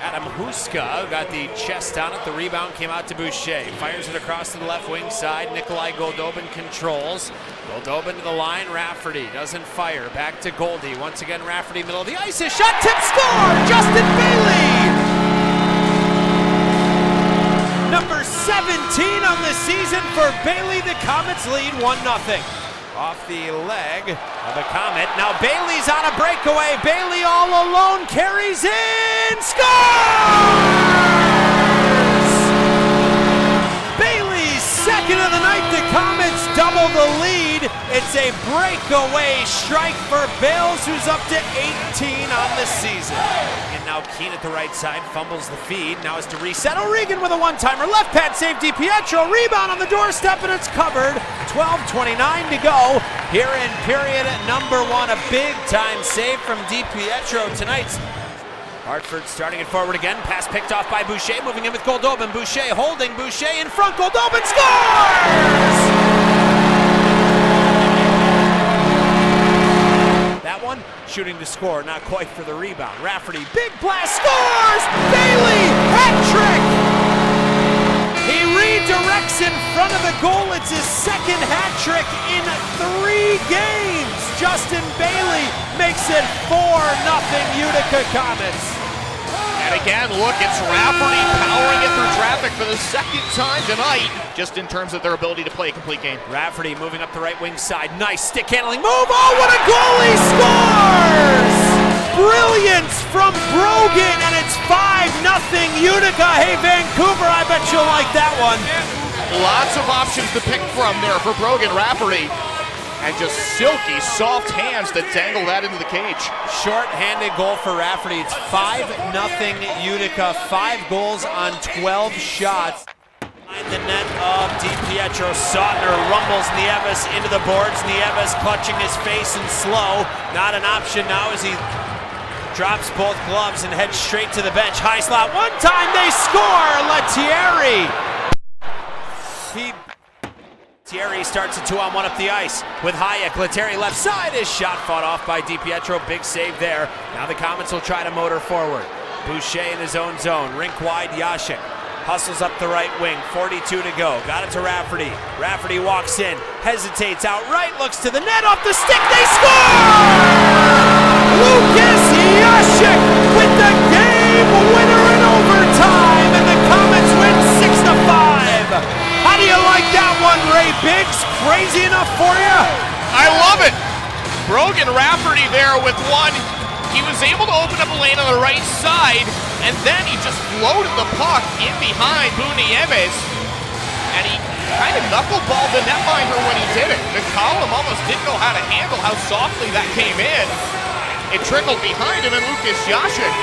Adam Huska got the chest on it. The rebound came out to Boucher. Fires it across to the left wing side. Nikolay Goldobin controls. Goldobin to the line. Rafferty doesn't fire. Back to Goldie. Once again, Rafferty middle of the ice. His shot tip score! Justin Bailey! Number 17 on the season for Bailey. The Comets lead 1 0 off the leg of the Comet. Now Bailey's on a breakaway. Bailey all alone carries in, scores! It's a breakaway strike for Bales, who's up to 18 on the season. And now Keane at the right side fumbles the feed. Now it's to reset. O'Regan with a one-timer. Left pad save DiPietro. Rebound on the doorstep, and it's covered. 12.29 to go here in period number one. A big-time save from DiPietro tonight. Hartford starting it forward again. Pass picked off by Boucher. Moving in with Goldobin. Boucher holding. Boucher in front. Goldobin scores! That one shooting to score, not quite for the rebound. Rafferty, big blast, scores! Bailey, hat trick! He redirects in front of the goal. It's his second hat trick in three games. Justin Bailey makes it 4 0 Utica Comets. Again, look, it's Rafferty powering it through traffic for the second time tonight, just in terms of their ability to play a complete game. Rafferty moving up the right wing side. Nice stick handling move. Oh, what a goal! He scores! Brilliance from Brogan, and it's 5 0 Utica. Hey, Vancouver, I bet you'll like that one. Lots of options to pick from there for Brogan Rafferty. And just silky, soft hands that dangle that into the cage. Short-handed goal for Rafferty. It's 5 0 Utica. Five goals on 12 shots. Behind the net of DiPietro. Sautner rumbles Nieves into the boards. Nieves clutching his face and slow. Not an option now as he drops both gloves and heads straight to the bench. High slot. One time they score. Lettieri. He Thierry starts a two-on-one up the ice with Hajek. Lettieri left side. His shot fought off by DiPietro. Big save there. Now the Comets will try to motor forward. Boucher in his own zone. Rink wide. Jasek hustles up the right wing. 42 to go. Got it to Rafferty. Rafferty walks in. Hesitates out right. Looks to the net. Off the stick. They score! I love it. Brogan Rafferty there with one. He was able to open up a lane on the right side, and then he just floated the puck in behind Boo Nieves, and he kind of knuckleballed the netminder when he did it. The column almost didn't know how to handle how softly that came in. It trickled behind him, and Lukas Jasek.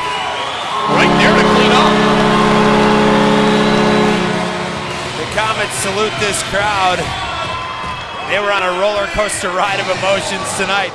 right there to clean up. The Comets salute this crowd. They were on a roller coaster ride of emotions tonight.